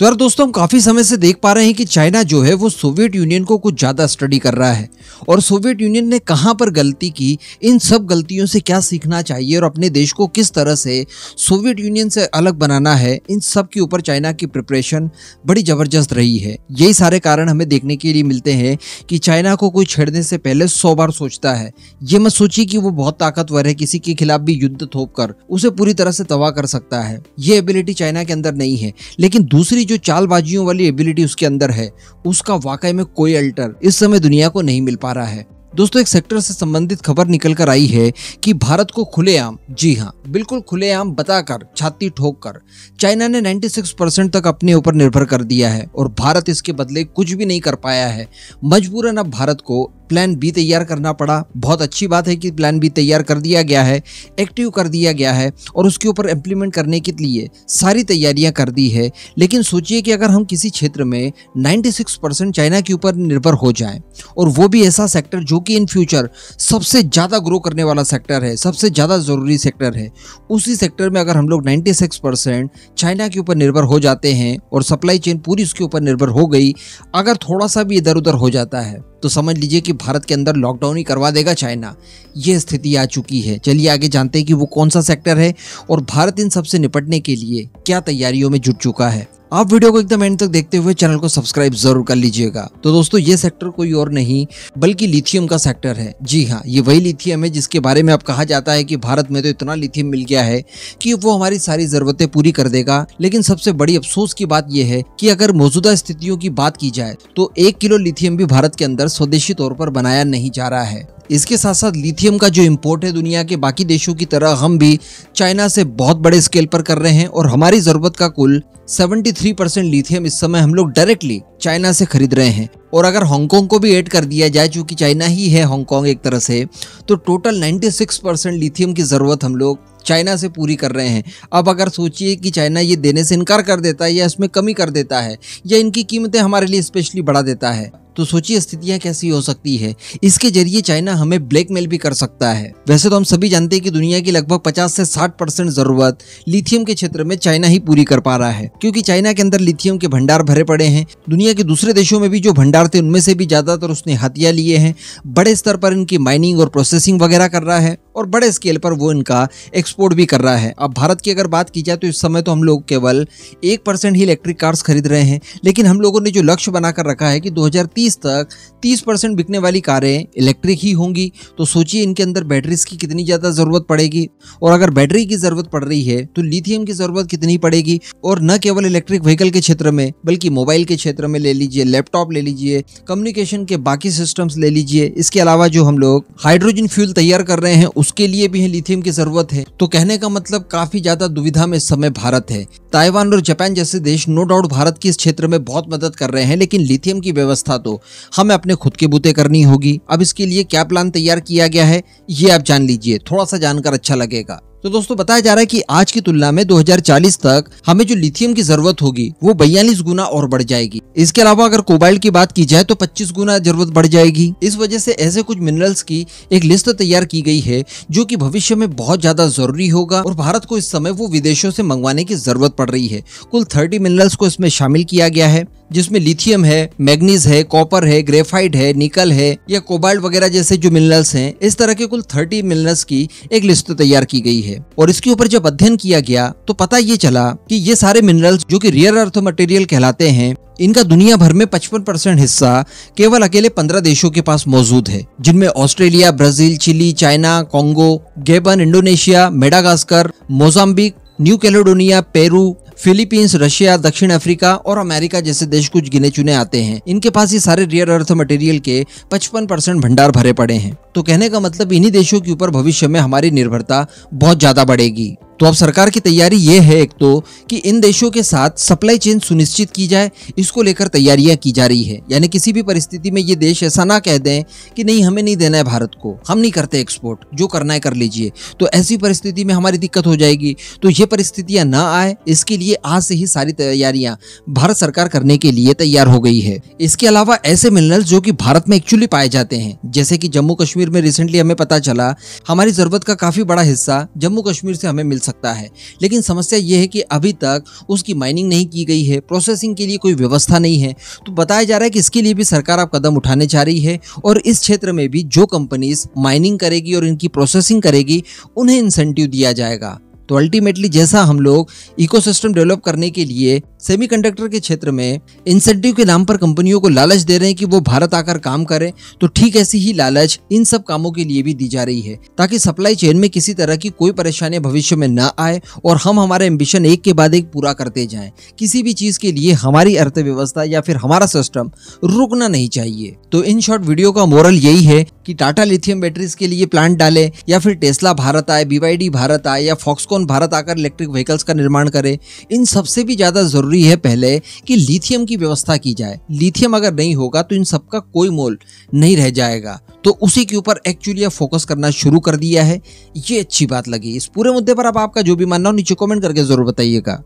तो यार दोस्तों, हम काफ़ी समय से देख पा रहे हैं कि चाइना जो है, वो सोवियत यूनियन को कुछ ज़्यादा स्टडी कर रहा है। और सोवियत यूनियन ने कहाँ पर गलती की? इन सब गलतियों से क्या सीखना चाहिए? और अपने देश को किस तरह से सोवियत यूनियन से अलग बनाना है? इन सब के ऊपर चाइना की प्रिपरेशन बड़ी ज़बरदस्त रही है। यही सारे कारण हमें देखने के लिए मिलते हैं कि चाइना को कोई छेड़ने से पहले सौ बार सोचता है। ये मत सोचिए कि वो बहुत ताकतवर है, किसी के खिलाफ भी युद्ध थोप कर उसे पूरी तरह से तबाह कर सकता है। ये एबिलिटी चाइना के अंदर नहीं है। लेकिन दूसरी जो चालबाजियों वाली एबिलिटी उसके अंदर है, उसका वाकई में कोई अल्टर इस समय दुनिया को नहीं मिल पा रहा है। दोस्तों, एक सेक्टर से संबंधित खबर निकल कर आई है कि भारत को खुलेआम, जी हाँ बिल्कुल खुलेआम बताकर, छाती ठोक कर चाइना ने 96 परसेंट तक अपने ऊपर निर्भर कर दिया है और भारत इसके बदले कुछ भी नहीं कर पाया है। मजबूरन अब भारत को प्लान बी तैयार करना पड़ा। बहुत अच्छी बात है कि प्लान बी तैयार कर दिया गया है, एक्टिव कर दिया गया है और उसके ऊपर इम्प्लीमेंट करने के लिए सारी तैयारियाँ कर दी है। लेकिन सोचिए कि अगर हम किसी क्षेत्र में 96 परसेंट चाइना के ऊपर निर्भर हो जाए और वो भी ऐसा सेक्टर जो कि इन फ्यूचर सबसे ज़्यादा ग्रो करने वाला सेक्टर है, सबसे ज़्यादा ज़रूरी सेक्टर है, उसी सेक्टर में अगर हम लोग नाइन्टी परसेंट चाइना के ऊपर निर्भर हो जाते हैं और सप्लाई चेन पूरी उसके ऊपर निर्भर हो गई, अगर थोड़ा सा भी इधर उधर हो जाता है तो समझ लीजिए कि भारत के अंदर लॉकडाउन ही करवा देगा चाइना ये स्थिति आ चुकी है। चलिए आगे जानते हैं कि वो कौन सा सेक्टर है और भारत इन सबसे निपटने के लिए क्या तैयारियों में जुट चुका है। आप वीडियो को एकदम एंड तक देखते हुए चैनल को सब्सक्राइब ज़रूर कर लीजिएगा। तो दोस्तों, ये सेक्टर कोई और नहीं, बल्कि लिथियम का सेक्टर है। जी हाँ ये वही लिथियम है जिसके बारे में अब कहा जाता है कि भारत में तो इतना लिथियम मिल गया है कि वो हमारी सारी जरूरतें पूरी कर देगा। लेकिन सबसे बड़ी अफसोस की बात यह है कि अगर मौजूदा स्थितियों की बात की जाए तो एक किलो लिथियम भी भारत के अंदर स्वदेशी तौर पर बनाया नहीं जा रहा है। इसके साथ साथ लिथियम का जो इम्पोर्ट है दुनिया के बाकी देशों की तरह, हम भी चाइना से बहुत बड़े स्केल पर कर रहे हैं और हमारी ज़रूरत का कुल 73 परसेंट लिथियम इस समय हम लोग डायरेक्टली चाइना से खरीद रहे हैं। और अगर हांगकांग को भी ऐड कर दिया जाए चूँकि चाइना ही है हांगकांग एक तरह से तो टोटल 96 परसेंट लिथियम की ज़रूरत हम लोग चाइना से पूरी कर रहे हैं। अब अगर सोचिए कि चाइना ये देने से इनकार कर देता है या इसमें कमी कर देता है, या इनकी कीमतें हमारे लिए स्पेशली बढ़ा देता है तो सोचिए स्थितियाँ कैसी हो सकती है। इसके ज़रिए चाइना हमें ब्लैकमेल भी कर सकता है। वैसे तो हम सभी जानते हैं कि दुनिया की लगभग 50 से 60 परसेंट ज़रूरत लिथियम के क्षेत्र में चाइना ही पूरी कर पा रहा है। क्योंकि चाइना के अंदर लिथियम के भंडार भरे पड़े हैं। दुनिया के दूसरे देशों में भी जो भंडार थे, उनमें से भी ज़्यादातर उसने हथियार लिए हैं। बड़े स्तर पर इनकी माइनिंग और प्रोसेसिंग वगैरह कर रहा है और बड़े स्केल पर वो इनका एक्सपोर्ट भी कर रहा है। अब भारत की अगर बात की जाए तो इस समय तो हम लोग केवल एक परसेंट ही इलेक्ट्रिक कार्स खरीद रहे हैं। लेकिन हम लोगों ने जो लक्ष्य बनाकर रखा है कि 2030 तक 30 परसेंट बिकने वाली कारें इलेक्ट्रिक ही होंगी। तो सोचिए इनके अंदर बैटरीज की कितनी ज़्यादा ज़रूरत पड़ेगी। और अगर बैटरी की ज़रूरत पड़ रही है तो लिथियम की ज़रूरत कितनी पड़ेगी? और न केवल इलेक्ट्रिक व्हीकल के क्षेत्र में, बल्कि मोबाइल के क्षेत्र में ले लीजिए लैपटॉप ले लीजिए कम्युनिकेशन के बाकी सिस्टम्स ले लीजिए। इसके अलावा जो हम लोग हाइड्रोजन फ्यूल तैयार कर रहे हैं, उसके लिए भी लिथियम की ज़रूरत है। तो कहने का मतलब काफ़ी ज़्यादा दुविधा में इस समय भारत है। ताइवान और जापान जैसे देश नो डाउट भारत की इस क्षेत्र में बहुत मदद कर रहे हैं, लेकिन लिथियम की व्यवस्था तो हमें अपने खुद के बूते करनी होगी। अब इसके लिए क्या प्लान तैयार किया गया है, ये आप जान लीजिए। थोड़ा सा जानकर अच्छा लगेगा। तो दोस्तों, बताया जा रहा है कि आज की तुलना में 2040 तक हमें जो लिथियम की ज़रूरत होगी, वो बयालीस गुना और बढ़ जाएगी। इसके अलावा अगर कोबाल्ट की बात की जाए तो 25 गुना ज़रूरत बढ़ जाएगी। इस वजह से ऐसे कुछ मिनरल्स की एक लिस्ट तैयार की गई है, जो कि भविष्य में बहुत ज़्यादा ज़रूरी होगा और भारत को इस समय वो विदेशों से मंगवाने की ज़रूरत पड़ रही है। कुल थर्टी मिनरल्स को इसमें शामिल किया गया है। जिसमें लिथियम है, मैग्नीज है, कॉपर है, ग्रेफाइट है, निकल है, या कोबाल्ट वगैरह जैसे जो मिनरल्स हैं, इस तरह के कुल थर्टी मिनरल्स की एक लिस्ट तैयार की गई है। और इसके ऊपर जब अध्ययन किया गया तो पता ये चला कि ये सारे मिनरल्स जो कि रियर अर्थ मटेरियल कहलाते हैं, इनका दुनिया भर में 55 परसेंट हिस्सा केवल अकेले 15 देशों के पास मौजूद है, जिनमें Australia, Brazil, Chile, China, Congo, Gabon, Indonesia, Madagascar, Mozambique, New Caledonia, Peru Philippines, Russia, दक्षिण अफ्रीका और अमेरिका जैसे देश कुछ गिने चुने आते हैं। इनके पास ये सारे रियर अर्थ मटेरियल के 55 परसेंट भंडार भरे पड़े हैं। तो कहने का मतलब इन्हीं देशों के ऊपर भविष्य में हमारी निर्भरता बहुत ज़्यादा बढ़ेगी। तो अब सरकार की तैयारी ये है एक तो कि इन देशों के साथ सप्लाई चेन सुनिश्चित की जाए, इसको लेकर तैयारियाँ की जा रही है। यानी किसी भी परिस्थिति में ये देश ऐसा ना कह दें कि नहीं, हमें नहीं देना है भारत को, हम नहीं करते एक्सपोर्ट जो करना है कर लीजिए। तो ऐसी परिस्थिति में हमारी दिक्कत हो जाएगी। तो ये परिस्थितियाँ ना आए, इसके लिए आज से ही सारी तैयारियाँ भारत सरकार करने के लिए तैयार हो गई है। इसके अलावा ऐसे मिनरल्स जो कि भारत में एक्चुअली पाए जाते हैं, जैसे कि जम्मू कश्मीर में रिसेंटली हमें पता चला, हमारी ज़रूरत का काफ़ी बड़ा हिस्सा जम्मू कश्मीर से हमें मिल सकता है। लेकिन समस्या ये है कि अभी तक उसकी माइनिंग नहीं की गई है प्रोसेसिंग के लिए कोई व्यवस्था नहीं है। तो बताया जा रहा है कि इसके लिए भी सरकार अब कदम उठाने जा रही है और इस क्षेत्र में भी जो कंपनीज़ माइनिंग करेगी और इनकी प्रोसेसिंग करेगी, उन्हें इंसेंटिव दिया जाएगा। तो अल्टीमेटली जैसा हम लोग इकोसिस्टम डेवलप करने के लिए सेमीकंडक्टर के क्षेत्र में इंसेंटिव के नाम पर कंपनियों को लालच दे रहे हैं कि वो भारत आकर काम करें तो ठीक ऐसी ही लालच इन सब कामों के लिए भी दी जा रही है, ताकि सप्लाई चेन में किसी तरह की कोई परेशानी भविष्य में न आए और हम हमारे एम्बिशन एक के बाद एक पूरा करते जाएँ। किसी भी चीज़ के लिए हमारी अर्थव्यवस्था या फिर हमारा सिस्टम रुकना नहीं चाहिए। तो इन शॉर्ट वीडियो का मोरल यही है कि टाटा लिथियम बैटरीज के लिए प्लांट डाले या फिर टेस्ला भारत आए बीवाईडी भारत आए या फॉक्सकॉन भारत आकर इलेक्ट्रिक व्हीकल्स का निर्माण करे, इन सबसे भी ज़्यादा ज़रूरी है पहले कि लिथियम की व्यवस्था की जाए। लिथियम अगर नहीं होगा तो इन सबका कोई मोल नहीं रह जाएगा। तो उसी के ऊपर एक्चुअली फोकस करना शुरू कर दिया है। ये अच्छी बात लगी। इस पूरे मुद्दे पर आप आपका जो भी मानना हो, नीचे कमेंट करके ज़रूर बताइएगा।